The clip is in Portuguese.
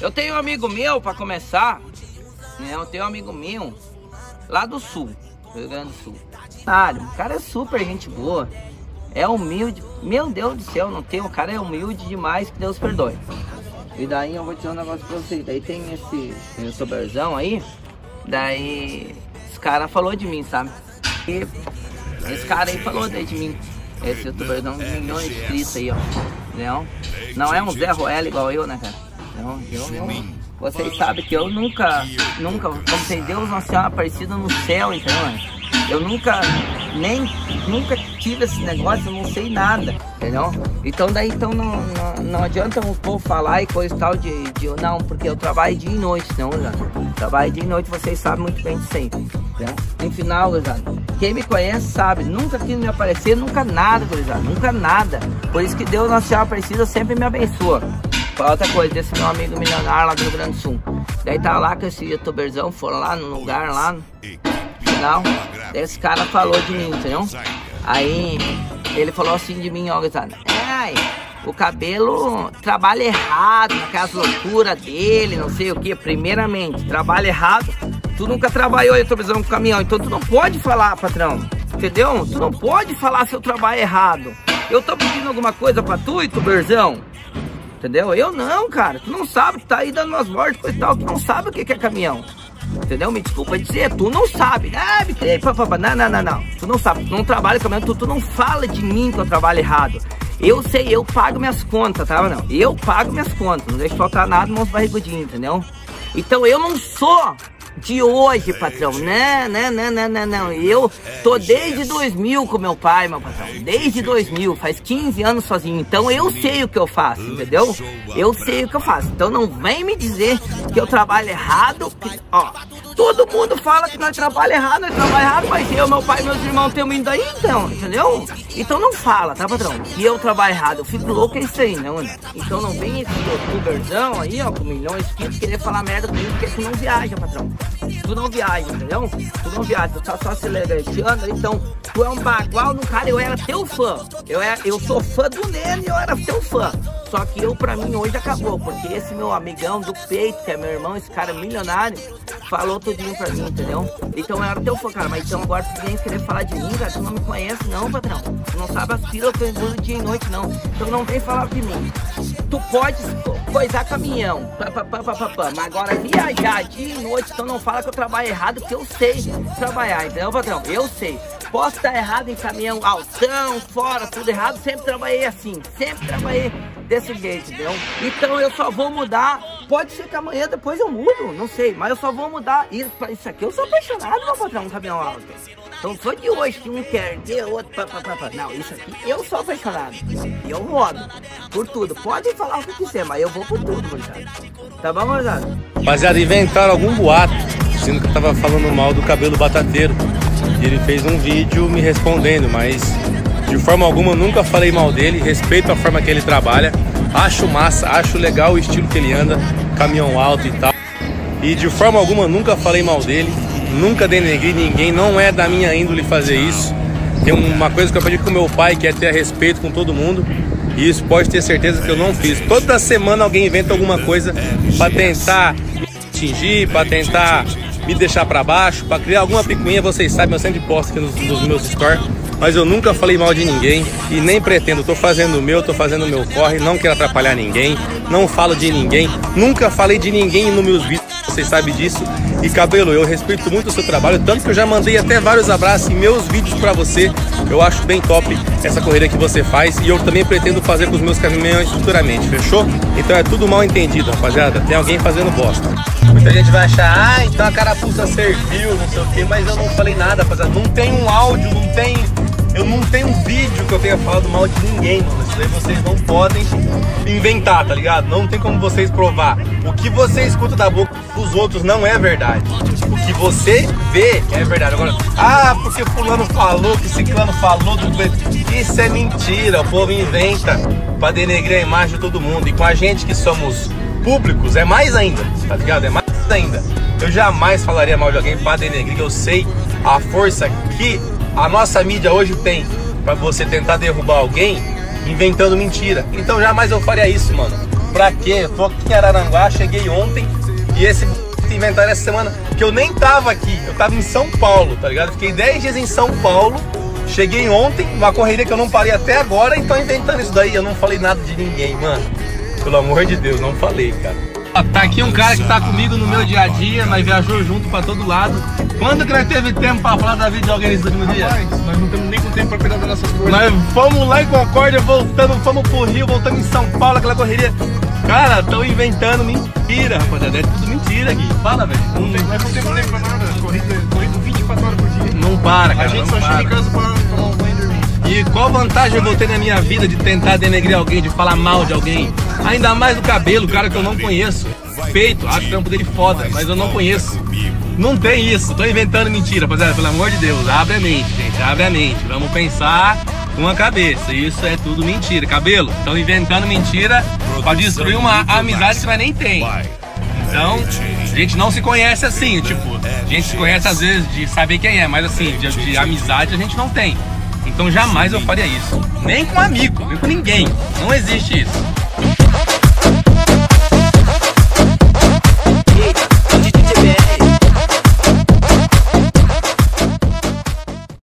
Eu tenho um amigo meu, pra começar, né? Eu tenho um amigo meu lá do sul, Rio Grande do Sul. O cara é super gente boa. É humilde. Meu Deus do céu, não tem. O cara é humilde demais, que Deus perdoe. E daí eu vou dizer um negócio pra vocês. Daí tem esse, esse soberzão aí. Daí esse cara falou de mim, sabe? E esse cara aí falou daí de mim. Esse youtuberzão de milhões de inscritos aí, ó. Não, não é um Zé Roel igual eu, né, cara? Não, eu não. Vocês sabem que eu nunca, nunca, como tem Deus Nossa Senhora Aparecida no céu, entendeu? Eu nunca, nem, nunca tive esse negócio, eu não sei nada, entendeu? Então daí então não, não, não adianta o povo falar e coisa e tal de, de, não, porque eu trabalho dia e noite, não, já. Trabalho dia e noite, vocês sabem muito bem disso aí, entendeu? No final, gurizada, quem me conhece sabe, nunca quis me aparecer, nunca nada, gurizada, nunca nada. Por isso que Deus Nossa Senhora Aparecida sempre me abençoa. Outra coisa, desse meu amigo milionário lá do Rio Grande do Sul. Daí tá lá com esse youtuberzão, foram lá no lugar lá, final, esse cara falou de mim, entendeu? Aí ele falou assim de mim, ó, gurizada. Ai, o cabelo trabalha errado, naquelas loucuras dele, não sei o que. Primeiramente, trabalha errado. Tu nunca trabalhou televisão com caminhão, então tu não pode falar, patrão. Entendeu? Tu não pode falar seu trabalho errado. Eu tô pedindo alguma coisa pra tu, youtuberzão? Entendeu? Eu não, cara. Tu não sabe, tu tá aí dando umas voltas e tal. Tu não sabe o que é caminhão. Entendeu? Me desculpa dizer, tu não sabe. Ah, me criei, papapá. Não, não, não, não. Tu não sabe, tu não trabalha com tu, tu não fala de mim que eu trabalho errado. Eu sei, eu pago minhas contas, tá? Não, eu pago minhas contas, não deixo faltar nada, mãos barrigudinhos, entendeu? Então eu não sou de hoje, patrão. Não, não, não, não, não. Eu tô desde 2000 com meu pai, meu patrão. Desde 2000, faz 15 anos sozinho. Então eu sei o que eu faço, entendeu? Eu sei o que eu faço. Então não vem me dizer que eu trabalho errado. Ó, todo mundo fala que nós trabalhamos errado, nós trabalhamos errado, mas eu, meu pai meus irmãos temos indo aí, então, entendeu? Então não fala, tá, patrão? Que eu trabalho errado. Eu fico louco é isso aí, não, né? Então não vem esse youtuberzão aí, ó, com milhões de inscritos, querer falar merda comigo, porque tu não viaja, patrão. Tu não viaja, entendeu? Tu não viaja, tu tá só se leganteando, então tu é um bagual no cara, eu era teu fã. Eu, era, eu sou fã do Nene eu era teu fã. Só que eu, pra mim, hoje acabou, porque esse meu amigão do peito, que é meu irmão, esse cara milionário, falou tudinho pra mim, entendeu? Então era teu fã, cara, mas então agora tu vem querer falar de mim, cara, tu não me conhece não, patrão. Tu não sabe as pilas que eu dia e noite, não. Então não vem falar de mim. Tu pode coisar caminhão, pá, pá, pá, pá, pá, mas agora viajar dia e noite, então não fala que eu trabalho errado, porque eu sei trabalhar, entendeu, patrão? Eu sei. Posso estar errado em caminhão altão, fora, tudo errado, sempre trabalhei assim, sempre trabalhei desse jeito, entendeu? Então eu só vou mudar. Pode ser que amanhã depois eu mudo, não sei, mas eu só vou mudar. Isso, isso aqui eu sou apaixonado, meu patrão, um caminhão alto. Então foi de hoje que um quer ter outro. Pá, pá, pá, pá. Não, isso aqui eu sou apaixonado. Eu rodo por tudo. Pode falar o que quiser, mas eu vou por tudo, gurizada. Tá bom, gurizada? Rapaziada, inventaram algum boato, dizendo que eu tava falando mal do cabelo batateiro. E ele fez um vídeo me respondendo, mas de forma alguma, nunca falei mal dele, respeito a forma que ele trabalha, acho massa, acho legal o estilo que ele anda, caminhão alto e tal. E de forma alguma, nunca falei mal dele, nunca denegri ninguém, não é da minha índole fazer isso. Tem uma coisa que eu aprendi com meu pai, que é ter respeito com todo mundo. E isso pode ter certeza que eu não fiz. Toda semana alguém inventa alguma coisa para tentar me atingir, para tentar me deixar para baixo, para criar alguma picuinha. Vocês sabem, eu sempre posto aqui nos, nos meus stories mas eu nunca falei mal de ninguém e nem pretendo. Tô fazendo o meu, tô fazendo o meu corre, não quero atrapalhar ninguém, não falo de ninguém, nunca falei de ninguém nos meus vídeos, vocês sabem disso. E cabelo, eu respeito muito o seu trabalho, tanto que eu já mandei até vários abraços em meus vídeos para você. Eu acho bem top essa corrida que você faz e eu também pretendo fazer com os meus caminhões futuramente, fechou? Então é tudo mal entendido, rapaziada. Tem alguém fazendo bosta. Muita gente vai achar, ah, então a carapuça serviu, não sei o que, mas eu não falei nada, rapaziada. Não tem um áudio, não tem eu não tenho um vídeo que eu tenha falado mal de ninguém, mano. Isso aí vocês não podem inventar, tá ligado? Não tem como vocês provar. O que você escuta da boca dos outros não é verdade. O que você vê é verdade. Agora, ah, porque fulano falou, que ciclano falou do... Isso é mentira, o povo inventa pra denegrir a imagem de todo mundo. E com a gente que somos públicos, é mais ainda, tá ligado? É mais ainda. Eu jamais falaria mal de alguém pra denegrir, eu sei a força que a nossa mídia hoje tem para você tentar derrubar alguém inventando mentira. Então jamais eu faria isso, mano. Pra quê? Tô aqui em Araranguá, cheguei ontem e esse inventário essa semana que eu nem tava aqui, eu tava em São Paulo, tá ligado? Fiquei 10 dias em São Paulo, cheguei ontem, uma correria que eu não parei até agora e tô inventando isso daí. Eu não falei nada de ninguém, mano. Pelo amor de Deus, não falei, cara. Tá aqui um cara que tá comigo no meu dia a dia, nós viajou junto pra todo lado. Quando que nós teve tempo pra falar da vida de alguém nesse último dia? Rapaz, nós não temos nem com tempo pra cuidar das nossas coisas. Nós fomos lá em Concórdia, voltamos, fomos pro Rio, voltamos em São Paulo, aquela correria. Cara, estão inventando mentira, rapaziada. É tudo mentira aqui. Fala, velho. Não Nós não temos tempo pra nada. Corrida, corrida 24 horas por dia. Não para, cara. A gente só chega para. em casa pra tomar um banho e dormir. E qual vantagem eu vou ter na minha vida de tentar denegrir alguém, de falar mal de alguém? Ainda mais do cabelo, cara que eu não conheço. Feito, acho o trampo dele foda, mas eu não conheço. Não tem isso, tô inventando mentira, rapaziada. Pelo amor de Deus, abre a mente, gente, abre a mente. Vamos pensar com a cabeça. Isso é tudo mentira. Cabelo, estão inventando mentira pra destruir uma amizade que nós nem tem. Então, a gente não se conhece assim, tipo, a gente se conhece às vezes de saber quem é, mas assim, de, de amizade a gente não tem. Então jamais eu faria isso. Nem com amigo, nem com ninguém. Não existe isso.